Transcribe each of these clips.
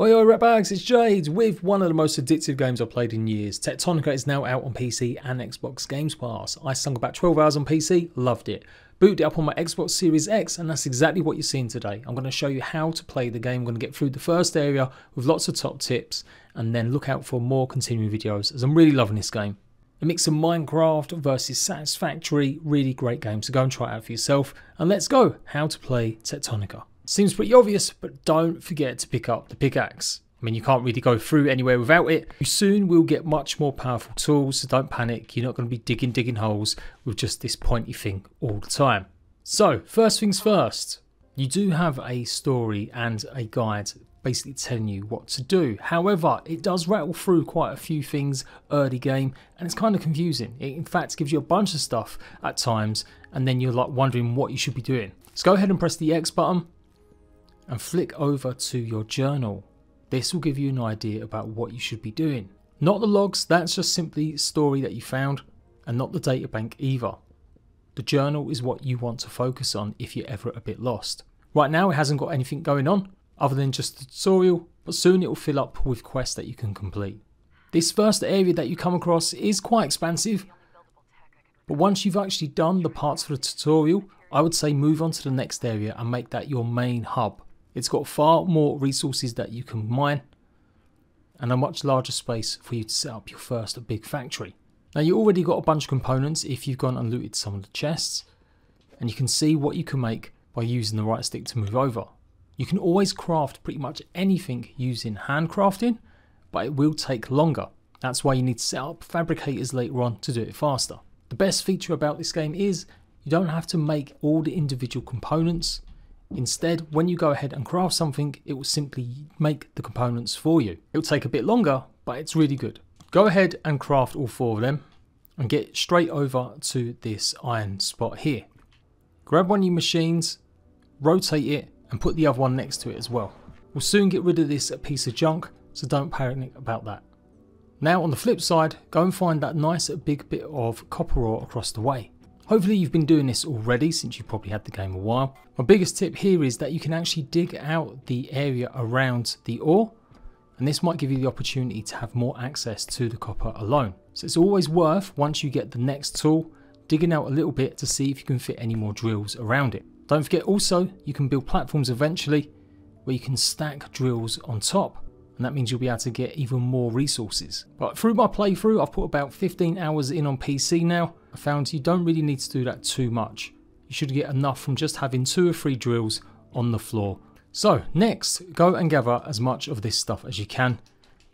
Oi oi ratbags, it's Jade with one of the most addictive games I've played in years. Techtonica is now out on PC and Xbox Games Pass. I sunk about 12 hours on PC, loved it. Booted it up on my Xbox Series X and that's exactly what you're seeing today. I'm going to show you how to play the game. I'm going to get through the first area with lots of top tips and then look out for more continuing videos as I'm really loving this game. A mix of Minecraft versus Satisfactory, really great game, so go and try it out for yourself. And let's go, how to play Techtonica. Seems pretty obvious, but don't forget to pick up the pickaxe. I mean, you can't really go through anywhere without it. You soon will get much more powerful tools, so don't panic. You're not going to be digging, digging holes with just this pointy thing all the time. So, first things first, you do have a story and a guide basically telling you what to do. However, it does rattle through quite a few things early game and it's kind of confusing. It in fact gives you a bunch of stuff at times and then you're like wondering what you should be doing. So go ahead and press the X button and flick over to your journal. This will give you an idea about what you should be doing. Not the logs, that's just simply story that you found, and not the data bank either. The journal is what you want to focus on if you're ever a bit lost. Right now it hasn't got anything going on other than just the tutorial, but soon it will fill up with quests that you can complete. This first area that you come across is quite expansive, but once you've actually done the parts for the tutorial, I would say move on to the next area and make that your main hub. It's got far more resources that you can mine and a much larger space for you to set up your first big factory. Now you already got a bunch of components if you've gone and looted some of the chests and you can see what you can make by using the right stick to move over. You can always craft pretty much anything using handcrafting but it will take longer. That's why you need to set up fabricators later on to do it faster. The best feature about this game is you don't have to make all the individual components Instead, when you go ahead and craft something, it will simply make the components for you. It will take a bit longer, but it's really good. Go ahead and craft all four of them and get straight over to this iron spot here. Grab one of your machines, rotate it and put the other one next to it as well. We'll soon get rid of this piece of junk, so don't panic about that. Now on the flip side, go and find that nice big bit of copper ore across the way. Hopefully you've been doing this already since you've probably had the game a while. My biggest tip here is that you can actually dig out the area around the ore and this might give you the opportunity to have more access to the copper alone. So it's always worth, once you get the next tool, digging out a little bit to see if you can fit any more drills around it. Don't forget also, you can build platforms eventually where you can stack drills on top and that means you'll be able to get even more resources. But through my playthrough, I've put about 15 hours in on PC now. I found you don't really need to do that too much. You should get enough from just having two or three drills on the floor. So next, go and gather as much of this stuff as you can.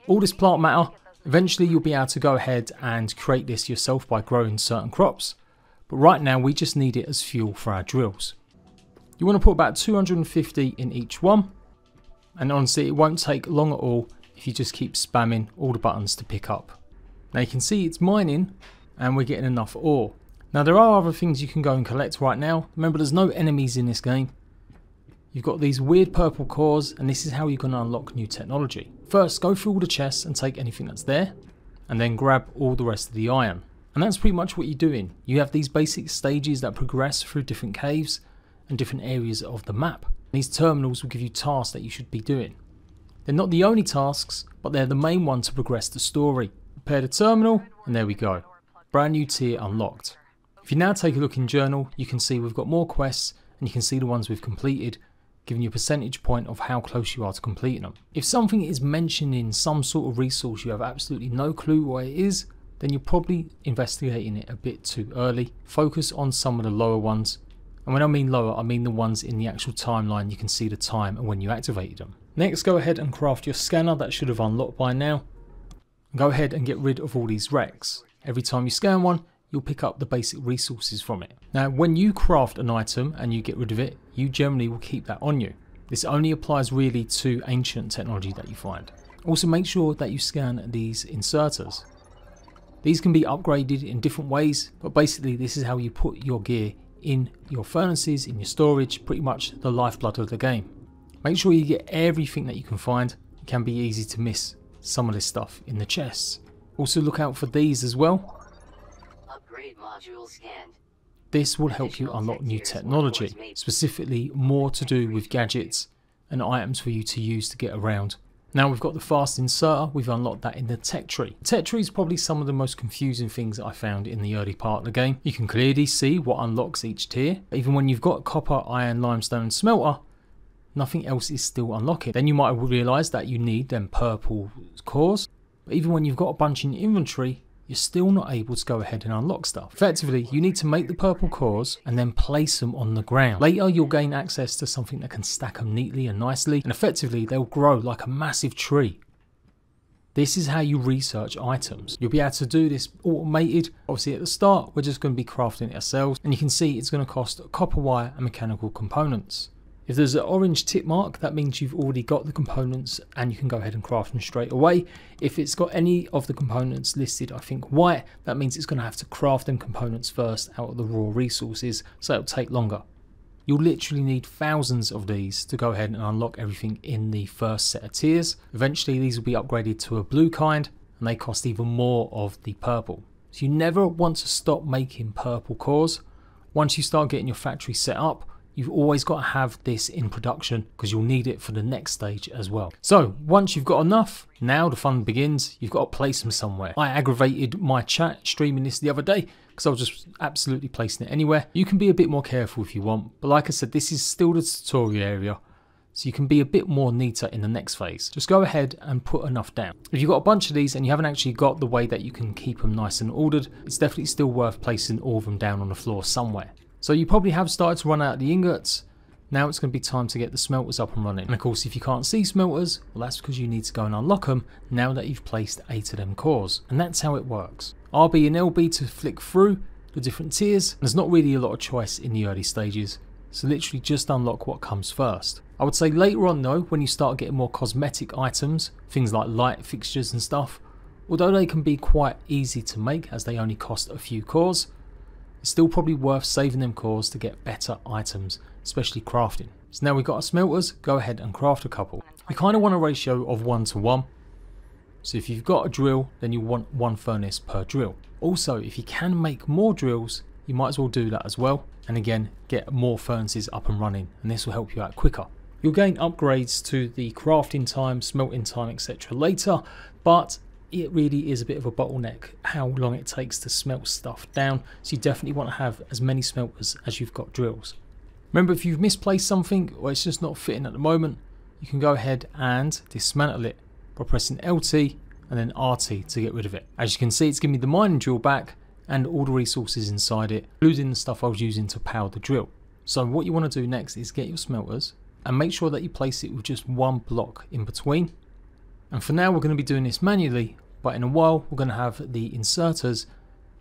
All this plant matter, eventually you'll be able to go ahead and create this yourself by growing certain crops. But right now we just need it as fuel for our drills. You want to put about 250 in each one and honestly it won't take long at all if you just keep spamming all the buttons to pick up. Now you can see it's mining and we're getting enough ore. Now there are other things you can go and collect right now. Remember there's no enemies in this game. You've got these weird purple cores and this is how you're going to unlock new technology. First go through all the chests and take anything that's there and then grab all the rest of the iron. And that's pretty much what you're doing. You have these basic stages that progress through different caves and different areas of the map. These terminals will give you tasks that you should be doing. They're not the only tasks, but they're the main one to progress the story. Prepare the terminal, and there we go. Brand new tier unlocked. If you now take a look in journal, you can see we've got more quests, and you can see the ones we've completed, giving you a percentage point of how close you are to completing them. If something is mentioned in some sort of resource you have absolutely no clue what it is, then you're probably investigating it a bit too early. Focus on some of the lower ones and when I mean lower, I mean the ones in the actual timeline you can see the time and when you activated them. Next, go ahead and craft your scanner that should have unlocked by now. Go ahead and get rid of all these wrecks. Every time you scan one, you'll pick up the basic resources from it. Now, when you craft an item and you get rid of it, you generally will keep that on you. This only applies really to ancient technology that you find. Also make sure that you scan these inserters. These can be upgraded in different ways, but basically this is how you put your gear in your furnaces, in your storage, pretty much the lifeblood of the game. Make sure you get everything that you can find. It can be easy to miss some of this stuff in the chests. Also look out for these as well. Upgrade module scanned. This will help you unlock new technology, specifically more to do with gadgets and items for you to use to get around Now we've got the fast inserter, we've unlocked that in the tech tree. Tech tree is probably some of the most confusing things that I found in the early part of the game. You can clearly see what unlocks each tier. Even when you've got copper, iron, limestone, smelter, nothing else is still unlocking. Then you might realise that you need them purple cores. But even when you've got a bunch in your inventory, you're still not able to go ahead and unlock stuff. Effectively, you need to make the purple cores and then place them on the ground. Later, you'll gain access to something that can stack them neatly and nicely, and effectively, they'll grow like a massive tree. This is how you research items. You'll be able to do this automated. Obviously at the start, we're just going to be crafting it ourselves and you can see it's going to cost copper wire and mechanical components. If there's an orange tick mark, that means you've already got the components and you can go ahead and craft them straight away. If it's got any of the components listed, I think white, that means it's going to have to craft them components first out of the raw resources, so it'll take longer. You'll literally need thousands of these to go ahead and unlock everything in the first set of tiers. Eventually these will be upgraded to a blue kind and they cost even more of the purple. So you never want to stop making purple cores. Once you start getting your factory set up, you've always got to have this in production because you'll need it for the next stage as well. So once you've got enough, now the fun begins. You've got to place them somewhere. I aggravated my chat streaming this the other day because I was just absolutely placing it anywhere. You can be a bit more careful if you want, but like I said, this is still the tutorial area. So you can be a bit more neater in the next phase. Just go ahead and put enough down. If you've got a bunch of these and you haven't actually got the way that you can keep them nice and ordered, it's definitely still worth placing all of them down on the floor somewhere. So you probably have started to run out of the ingots. Now it's going to be time to get the smelters up and running. And of course, if you can't see smelters, well that's because you need to go and unlock them now that you've placed 8 of them cores. And that's how it works. RB and LB to flick through the different tiers. There's not really a lot of choice in the early stages. So literally just unlock what comes first. I would say later on though, when you start getting more cosmetic items, things like light fixtures and stuff, although they can be quite easy to make as they only cost a few cores, it's still probably worth saving them cores to get better items, especially crafting. So now we've got our smelters, go ahead and craft a couple. We kind of want a ratio of 1 to 1. So if you've got a drill, then you want one furnace per drill. Also, if you can make more drills, you might as well do that as well. And again, get more furnaces up and running, and this will help you out quicker. You'll gain upgrades to the crafting time, smelting time, etc. later, but it really is a bit of a bottleneck how long it takes to smelt stuff down. So you definitely want to have as many smelters as you've got drills. Remember if you've misplaced something or it's just not fitting at the moment you can go ahead and dismantle it by pressing LT and then RT to get rid of it. As you can see it's giving me the mining drill back and all the resources inside it including the stuff I was using to power the drill. So what you want to do next is get your smelters and make sure that you place it with just one block in between and for now we're going to be doing this manually, but in a while we're going to have the inserters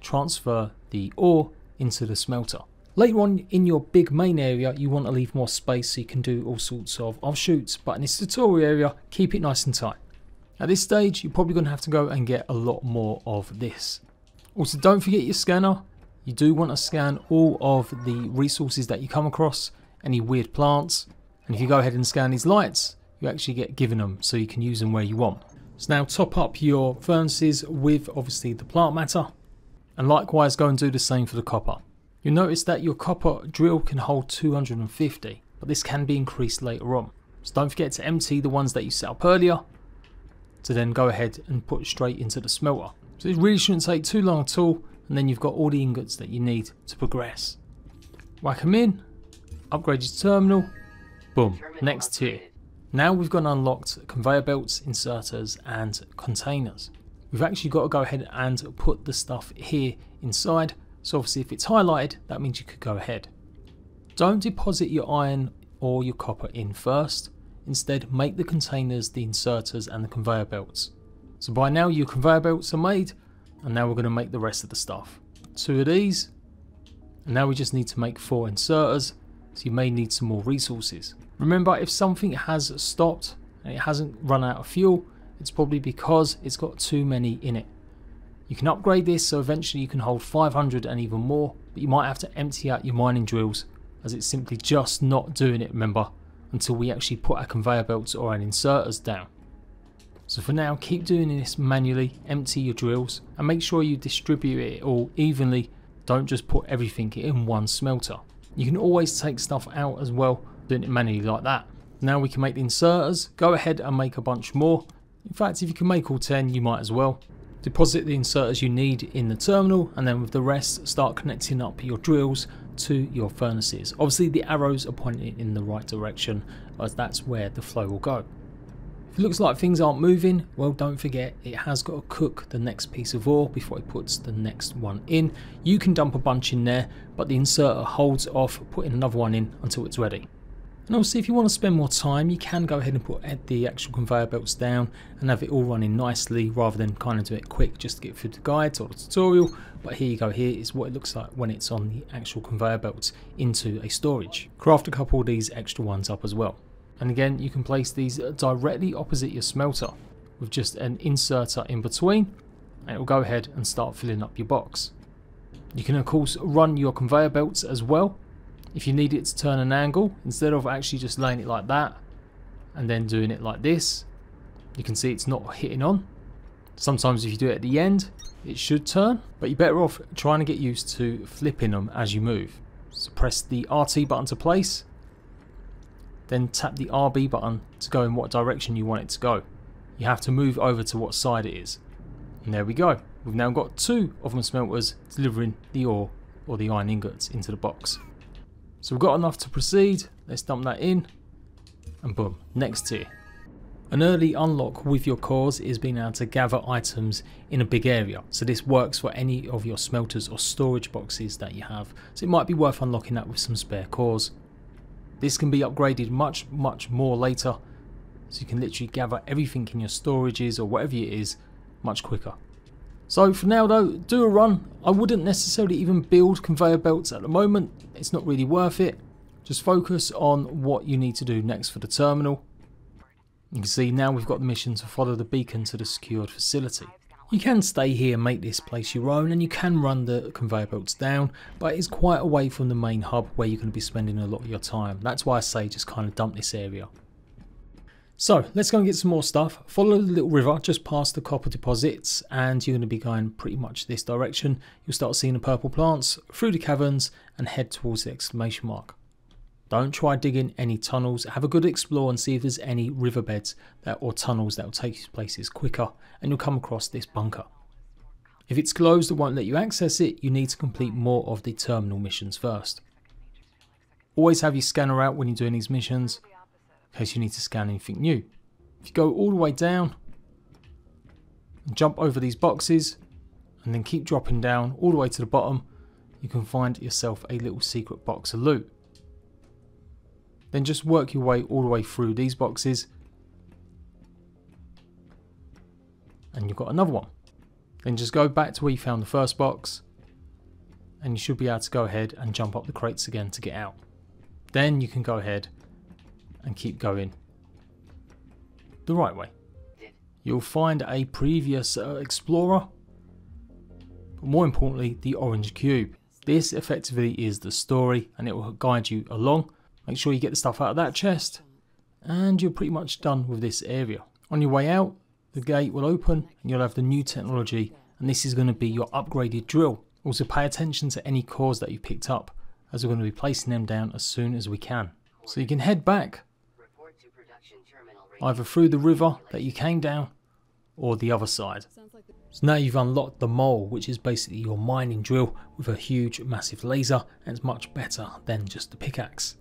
transfer the ore into the smelter. Later on in your big main area you want to leave more space so you can do all sorts of offshoots, but in this tutorial area keep it nice and tight. At this stage you're probably going to have to go and get a lot more of this. Also don't forget your scanner, you do want to scan all of the resources that you come across, any weird plants, and if you go ahead and scan these lights you actually get given them so you can use them where you want. So now top up your furnaces with obviously the plant matter and likewise go and do the same for the copper. You'll notice that your copper drill can hold 250 but this can be increased later on. So don't forget to empty the ones that you set up earlier to then go ahead and put straight into the smelter. So it really shouldn't take too long at all and then you've got all the ingots that you need to progress. Whack them in, upgrade your terminal, boom, next tier. Now we've got unlocked conveyor belts, inserters and containers. We've actually got to go ahead and put the stuff here inside. So obviously if it's highlighted, that means you could go ahead. Don't deposit your iron or your copper in first. Instead, make the containers, the inserters and the conveyor belts. So by now your conveyor belts are made and now we're going to make the rest of the stuff. Two of these and now we just need to make four inserters so you may need some more resources. Remember, if something has stopped and it hasn't run out of fuel, it's probably because it's got too many in it. You can upgrade this so eventually you can hold 500 and even more, but you might have to empty out your mining drills as it's simply just not doing it, remember, until we actually put our conveyor belts or our inserters down. So for now, keep doing this manually, empty your drills, and make sure you distribute it all evenly, don't just put everything in one smelter. You can always take stuff out as well manually like that. Now we can make the inserters. Go ahead and make a bunch more. In fact, if you can make all 10, you might as well. Deposit the inserters you need in the terminal and then with the rest start connecting up your drills to your furnaces. Obviously the arrows are pointing in the right direction as that's where the flow will go. If it looks like things aren't moving, well don't forget it has got to cook the next piece of ore before it puts the next one in. You can dump a bunch in there but the inserter holds off putting another one in until it's ready. And obviously if you want to spend more time you can go ahead and put the actual conveyor belts down and have it all running nicely rather than kind of do it quick just to get through the guides or the tutorial. But here you go, here is what it looks like when it's on the actual conveyor belts into a storage. Craft a couple of these extra ones up as well. And again you can place these directly opposite your smelter with just an inserter in between and it will go ahead and start filling up your box. You can of course run your conveyor belts as well if you need it to turn an angle, instead of actually just laying it like that and then doing it like this, you can see it's not hitting on. Sometimes if you do it at the end, it should turn, but you're better off trying to get used to flipping them as you move. So press the RT button to place, then tap the RB button to go in what direction you want it to go. You have to move over to what side it is. And there we go. We've now got two of them smelters delivering the ore or the iron ingots into the box. So we've got enough to proceed. Let's dump that in. And boom, next tier. An early unlock with your cores is being able to gather items in a big area. So this works for any of your smelters or storage boxes that you have. So it might be worth unlocking that with some spare cores. This can be upgraded much, much more later. So you can literally gather everything in your storages or whatever it is much quicker. So for now though, do a run. I wouldn't necessarily even build conveyor belts at the moment. It's not really worth it. Just focus on what you need to do next for the terminal. You can see now we've got the mission to follow the beacon to the secured facility. You can stay here and make this place your own and you can run the conveyor belts down but it's quite away from the main hub where you're going to be spending a lot of your time. That's why I say just kind of dump this area. So let's go and get some more stuff. Follow the little river just past the copper deposits and you're going to be going pretty much this direction. You'll start seeing the purple plants through the caverns and head towards the exclamation mark. Don't try digging any tunnels. Have a good explore and see if there's any riverbeds that, or tunnels that will take you to places quicker and you'll come across this bunker. If it's closed and won't let you access it, you need to complete more of the terminal missions first. Always have your scanner out when you're doing these missions in case you need to scan anything new. If you go all the way down and jump over these boxes and then keep dropping down all the way to the bottom, you can find yourself a little secret box of loot. Then just work your way all the way through these boxes and you've got another one. Then just go back to where you found the first box and you should be able to go ahead and jump up the crates again to get out. Then you can go ahead and keep going the right way. You'll find a previous uh, explorer, but more importantly, the orange cube. This effectively is the story and it will guide you along. Make sure you get the stuff out of that chest and you're pretty much done with this area. On your way out, the gate will open and you'll have the new technology and this is going to be your upgraded drill. Also pay attention to any cores that you picked up as we're going to be placing them down as soon as we can. So you can head back either through the river that you came down or the other side. So now you've unlocked the mole, which is basically your mining drill with a huge massive laser and it's much better than just the pickaxe.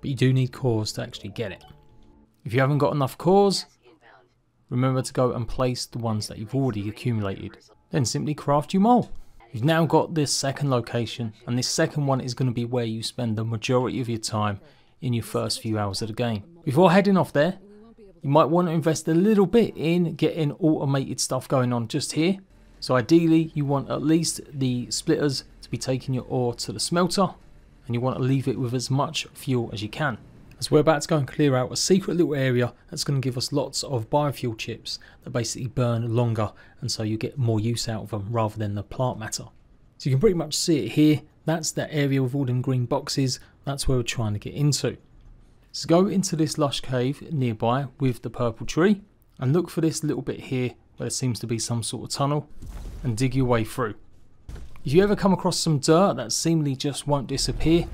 But you do need cores to actually get it. If you haven't got enough cores, remember to go and place the ones that you've already accumulated. Then simply craft your mole. You've now got this second location and this second one is going to be where you spend the majority of your time in your first few hours of the game. Before heading off there, you might want to invest a little bit in getting automated stuff going on just here. So ideally you want at least the splitters to be taking your ore to the smelter and you want to leave it with as much fuel as you can. As we're about to go and clear out a secret little area that's going to give us lots of biofuel chips that basically burn longer and so you get more use out of them rather than the plant matter. So you can pretty much see it here, that's that area with all them green boxes, that's where we're trying to get into. So go into this lush cave nearby with the purple tree and look for this little bit here where there seems to be some sort of tunnel and dig your way through. If you ever come across some dirt that seemingly just won't disappear,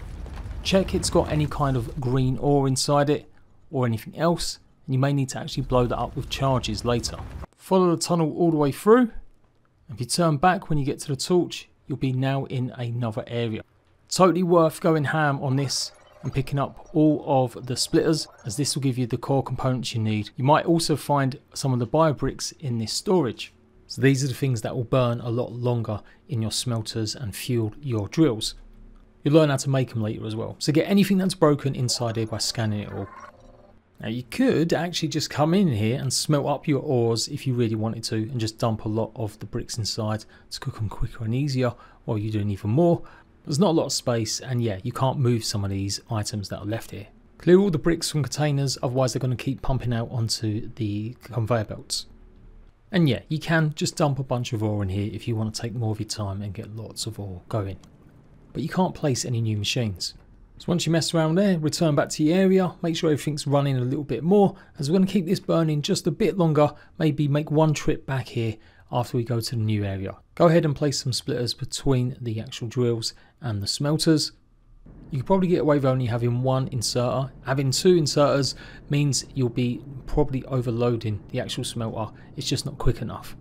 check it's got any kind of green ore inside it or anything else, and you may need to actually blow that up with charges later. Follow the tunnel all the way through. If you turn back when you get to the torch, you'll be now in another area. Totally worth going ham on this and picking up all of the splitters as this will give you the core components you need. You might also find some of the bio bricks in this storage. So these are the things that will burn a lot longer in your smelters and fuel your drills. You'll learn how to make them later as well. So get anything that's broken inside here by scanning it all. Now you could actually just come in here and smelt up your ores if you really wanted to and just dump a lot of the bricks inside to cook them quicker and easier while you're doing even more. There's not a lot of space and yeah, you can't move some of these items that are left here. Clear all the bricks from containers, otherwise they're going to keep pumping out onto the conveyor belts. And yeah, you can just dump a bunch of ore in here if you want to take more of your time and get lots of ore going. But you can't place any new machines. So once you mess around there, return back to your area, make sure everything's running a little bit more, as we're going to keep this burning just a bit longer, maybe make one trip back here after we go to the new area. Go ahead and place some splitters between the actual drills and the smelters. You could probably get away with only having one inserter. Having two inserters means you'll be probably overloading the actual smelter. It's just not quick enough.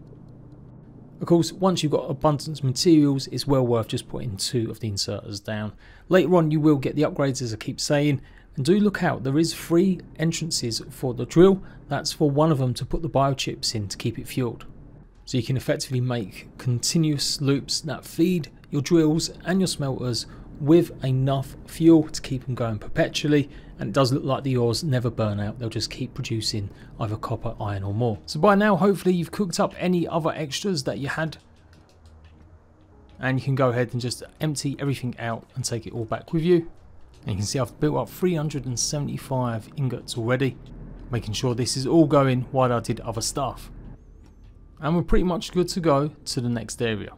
Of course, once you've got abundance of materials, it's well worth just putting two of the inserters down. Later on, you will get the upgrades as I keep saying, and do look out, there is three entrances for the drill. That's for one of them to put the biochips in to keep it fueled. So you can effectively make continuous loops that feed your drills and your smelters with enough fuel to keep them going perpetually and it does look like the ores never burn out. They'll just keep producing either copper iron or more. So by now hopefully you've cooked up any other extras that you had. And you can go ahead and just empty everything out and take it all back with you. And you can see I've built up 375 ingots already making sure this is all going while I did other stuff. And we're pretty much good to go to the next area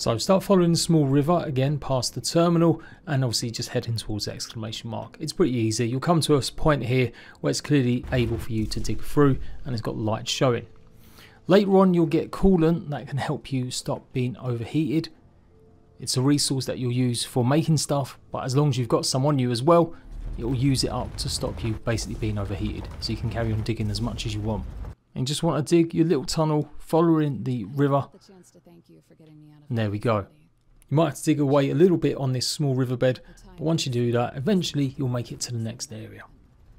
so start following the small river again past the terminal and obviously just heading towards the exclamation mark. It's pretty easy. You'll come to a point here where it's clearly able for you to dig through and it's got light showing. Later on you'll get coolant that can help you stop being overheated. It's a resource that you'll use for making stuff but as long as you've got some on you as well it will use it up to stop you basically being overheated so you can carry on digging as much as you want and just want to dig your little tunnel following the river. And there we go. You might have to dig away a little bit on this small riverbed, but once you do that, eventually you'll make it to the next area.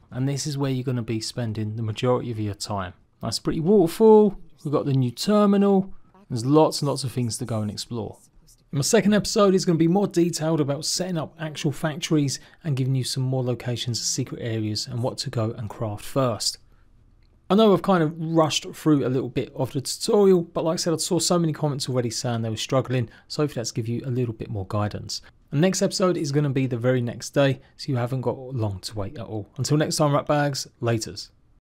And this is where you're going to be spending the majority of your time. Nice pretty waterfall, we've got the new terminal, there's lots and lots of things to go and explore. My second episode is going to be more detailed about setting up actual factories and giving you some more locations, secret areas and what to go and craft first. I know I've kind of rushed through a little bit of the tutorial, but like I said, I saw so many comments already saying they were struggling, so hopefully that's give you a little bit more guidance. The next episode is going to be the very next day, so you haven't got long to wait at all. Until next time, Ratbags, laters.